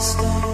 the.